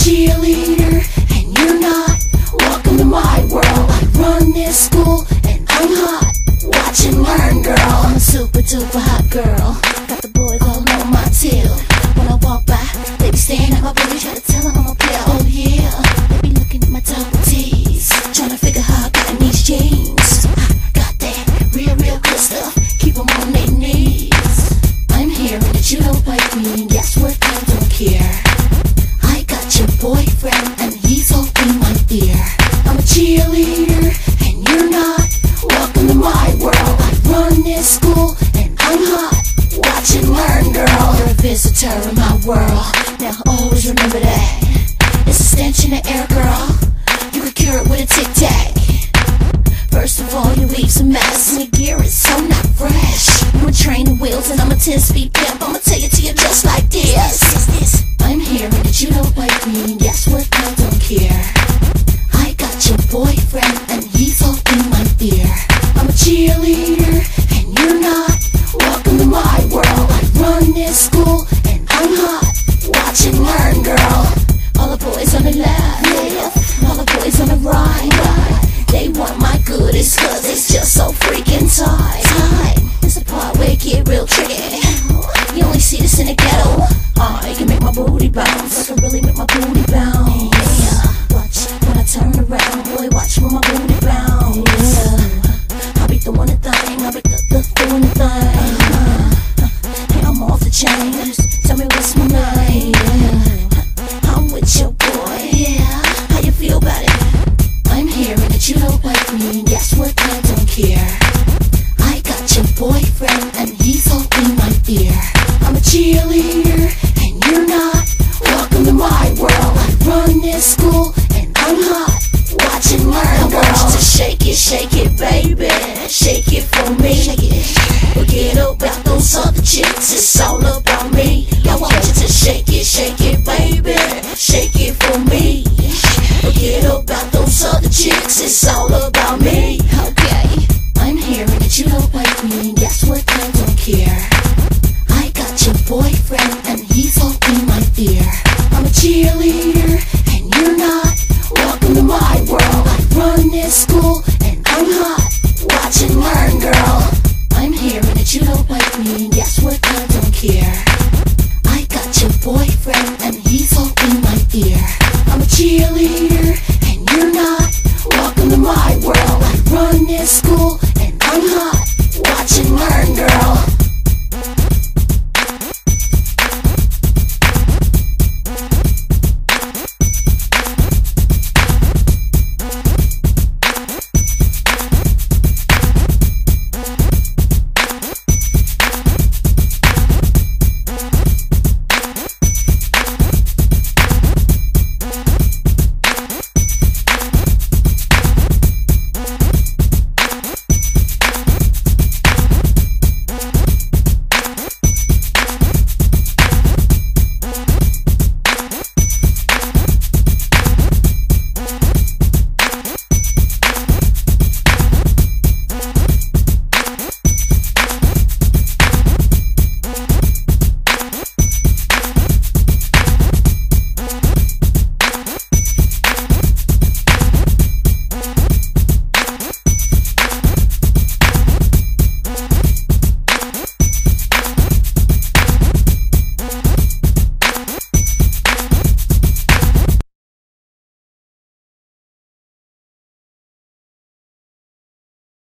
cheerleader and you're not. Welcome to my world. I run this school and I'm hot. Watch and learn girl. I'm a super duper hot girl. Cheerleader, and you're not. Welcome to my world. I run this school, and I'm hot. Watch and learn, girl. You're a visitor in my world. Now always remember that. It's a stench in the air, girl. You can cure it with a tic tac. First of all, you leave some mess, and your gear is so not fresh. I'm a training wheels, and I'm a 10 speed pimp. I'ma tell cheerleader, and you're not. Welcome to my world. I run this school, and I'm hot. Watch and learn, girl. All the boys on the left. All the boys on the right. They want my goodies, cause it's just so freaking tight. Tight. It's the part where it get real tricky. You only see this in the ghetto. You can make my booty bounce. I can really make my booty bounce. Shake it, baby. Shake it for me. Shake it. But get those other chicks. It's all about me. I want you to shake it, shake it, baby. Shake it for me. Forget about those other chicks. It's all about ear. I'm a cheerleader.